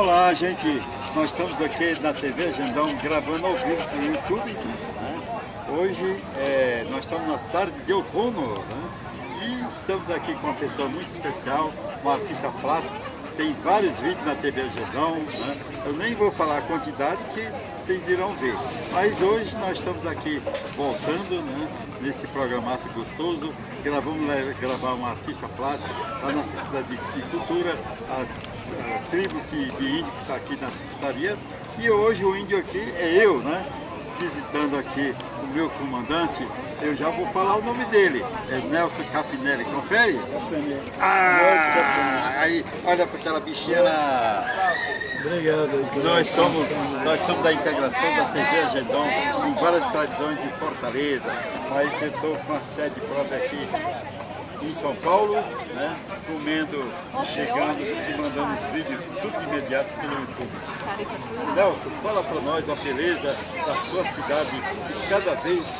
Olá, gente. Nós estamos aqui na TV Agendão gravando ao vivo no YouTube. Né? Hoje é, nós estamos na tarde de outono né? e estamos aqui com uma pessoa muito especial, um artista plástico. Tem vários vídeos na TV Agendão. Né? Eu nem vou falar a quantidade que vocês irão ver. Mas hoje nós estamos aqui voltando né? nesse programaço gostoso. Gravamos gravar um artista plástico lá na Secretaria de, de Cultura. A, a tribo que, de índio que está aqui na secretaria. E hoje o índio aqui é eu, né? Visitando aqui o meu comandante, eu já vou falar o nome dele. É Nelson Capinelli. Confere? Capinelli. Ah, aí, olha para aquela bichinha. Obrigado. Nós somos, nós somos da integração da TV Agendão, com várias tradições de Fortaleza, mas eu estou com a sede própria aqui em São Paulo, né, comendo chegando e mandando os vídeos tudo de imediato pelo YouTube. Nelson, fala para nós a beleza da sua cidade e cada vez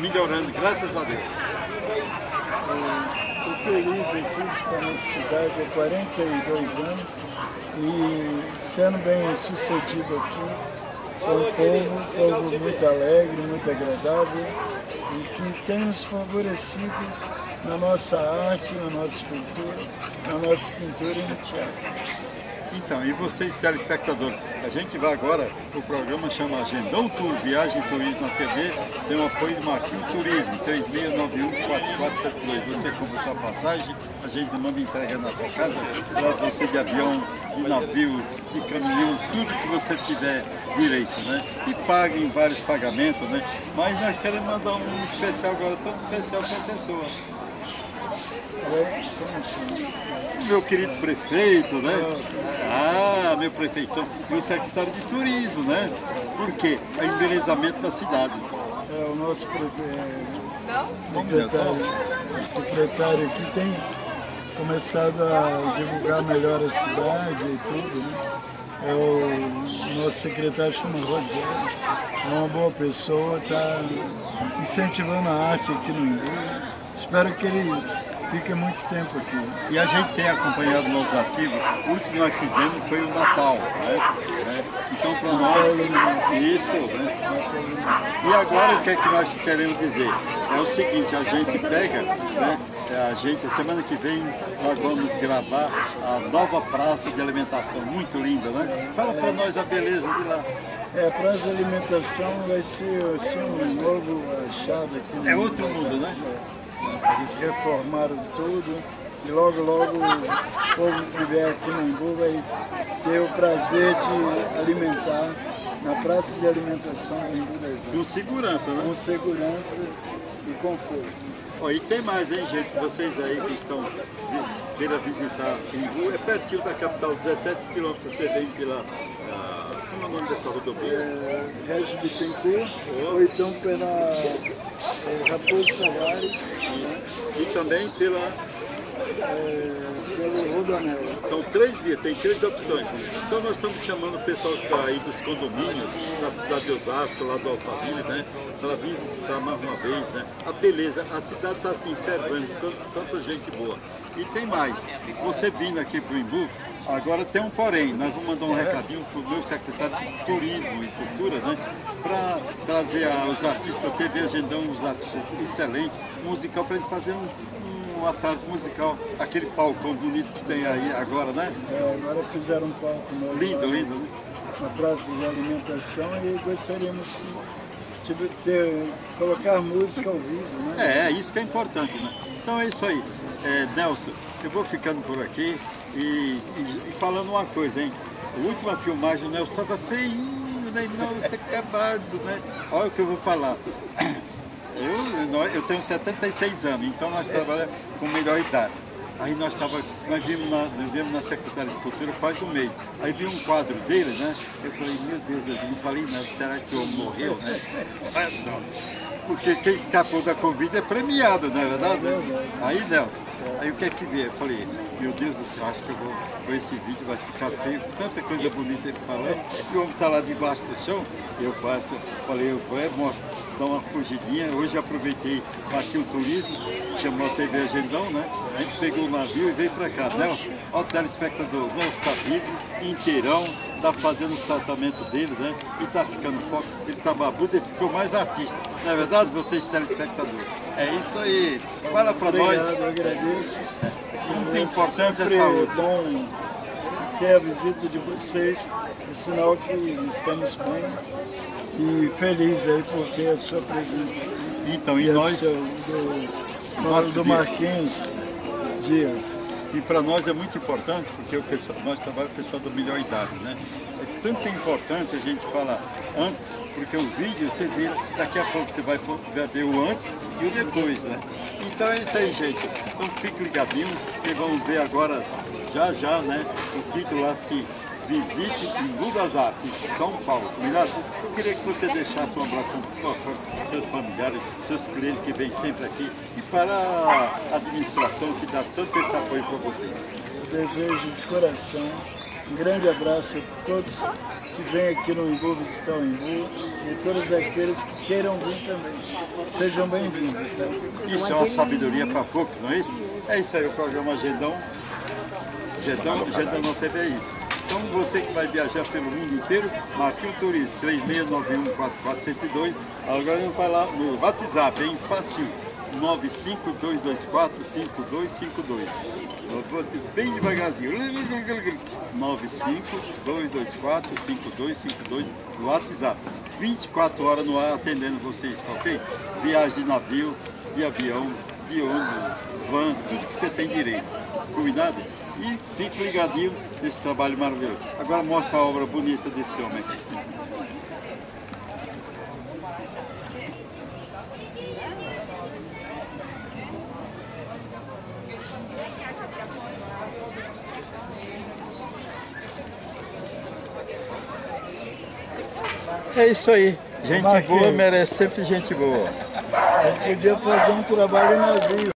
melhorando, graças a Deus. Estou feliz aqui estar nessa cidade há 42 anos e sendo bem sucedido aqui o povo, um povo muito alegre, muito agradável e que tem nos favorecido na nossa arte, na nossa escultura, na nossa pintura e no teatro. Então, e vocês, telespectadores, a gente vai agora, o programa chama Agendão Tour, Viagem e Turismo na TV, tem o apoio do Marquinho Turismo, 3691-4472. Você compra sua passagem, a gente manda entrega na sua casa, para você de avião, de navio, de caminhão, tudo que você tiver direito, né? E paga em vários pagamentos, né? Mas nós queremos mandar um especial agora, todo especial para a pessoa. É? Meu querido prefeito, né? Ah, meu prefeitão. E o secretário de turismo, né? Por quê? É o embelezamento da cidade. É, o nosso prefeito, secretário, o secretário aqui tem começado a divulgar melhor a cidade e tudo, né? É o nosso secretário chama Rogério, é uma boa pessoa, está incentivando a arte aqui no Imbu. Espero que ele fique muito tempo aqui. E a gente tem acompanhado nossos arquivos, o último que nós fizemos foi o Natal, né? É, então para nós, isso, né? E agora o que é que nós queremos dizer? É o seguinte, a gente pega, né? A gente, semana que vem, nós vamos gravar a nova praça de alimentação, muito linda, né? Fala para nós a beleza de lá. É, a praça de alimentação vai ser assim, um novo achado aqui. É outro mundo, né? Eles reformaram tudo e logo, logo o povo que vier aqui no Embu vai ter o prazer de alimentar na praça de alimentação do Embu das Com segurança, né? Com segurança e conforto. Oh, e tem mais, hein, gente? Vocês aí que estão queira visitar Embu, é pertinho da capital, 17 quilômetros, você vem pela. Ah, como é o nome dessa rodovia? É, Regis Bittencourt, oh. ou então pela Raposo Tavares. Né? E também pela. É, São três vias, tem três opções. Então nós estamos chamando o pessoal que está aí dos condomínios, da cidade de Osasco, lá do Alphaville, né? Para vir visitar mais uma vez, né? A beleza, a cidade está assim, fervendo, tanta gente boa. E tem mais, você vindo aqui para o Imbu, agora tem um porém, nós vamos mandar um recadinho para o meu secretário de Turismo e Cultura, né? Para trazer a, os artistas TV Agendão, os artistas excelentes, musical, para gente fazer um, uma tarde musical, aquele palco bonito que tem aí agora, né? É, agora fizeram um palco novo. Lindo, lindo, né? Na praça de alimentação e gostaríamos de, de ter, colocar música ao vivo, né? É, isso que é importante, né? Então é isso aí. É, Nelson, eu vou ficando por aqui e, e, e falando uma coisa, hein? A última filmagem o Nelson estava feinho, né? Nossa, acabado, né? Olha o que eu vou falar. Eu, eu tenho 76 anos, então nós trabalhamos com melhor idade. Aí nós, tava, nós vimos na, vimos na Secretaria de Cultura faz um mês. Aí vi um quadro dele, né? Eu falei, meu Deus, eu não falei nada, será que eu morreu, né? Olha só. Porque quem escapou da Covid é premiado, não é verdade? Aí, Nelson, aí o que é que vê? Eu falei, meu Deus do céu, acho que eu vou, com esse vídeo vai ficar feio, tanta coisa bonita ele falando, e o homem está lá debaixo do chão, eu faço, falei, eu vou, é, mostro, dar uma fugidinha, hoje aproveitei aqui o turismo, chamou a TV Agendão, né? A gente pegou o navio e veio para cá. Nelson, olha o telespectador, Nelson está vivo, inteirão, está fazendo os tratamentos dele, né? E está ficando foco, ele está babudo e ficou mais artista. Não é verdade, vocês telespectadores? É isso aí. Fala para nós. Eu agradeço. Muita importância é saúde. bom ter a visita de vocês, é sinal que estamos bem e feliz aí por ter a sua presença. Então, e, e nós... Do, do Marquinhos, dias. E para nós é muito importante, porque o pessoal, nós trabalhamos com o pessoal da melhor idade, né? É tanto importante a gente falar antes, porque o vídeo você vê, daqui a pouco você vai ver o antes e o depois, né? Então é isso aí, gente. Então fique ligadinho, vocês vão ver agora, já já, né? O título lá assim, visite Embu das Artes, São Paulo. Combinado? Eu queria que você deixasse um abraço para seus familiares, seus clientes que vêm sempre aqui para a administração que dá tanto esse apoio para vocês. Eu desejo de coração um grande abraço a todos que vêm aqui no Embu visitar o Embu e todos aqueles que queiram vir também. Sejam bem-vindos. Tá? Isso é uma sabedoria para poucos, não é isso? É isso aí, o programa Agendão. Agendão, Agendão TV é isso. Então você que vai viajar pelo mundo inteiro, marque o turismo 36914402. Agora vamos falar no WhatsApp, hein? Fácil. 952245252. Bem devagarzinho. 952245252 no WhatsApp. 24 horas no ar atendendo vocês, tá ok? Viagem de navio, de avião, de ônibus, van, tudo que você tem direito. Combinado? E fique ligadinho nesse trabalho maravilhoso. Agora mostra a obra bonita desse homem aqui. É isso aí. Gente boa merece sempre gente boa. A gente podia fazer um trabalho navio.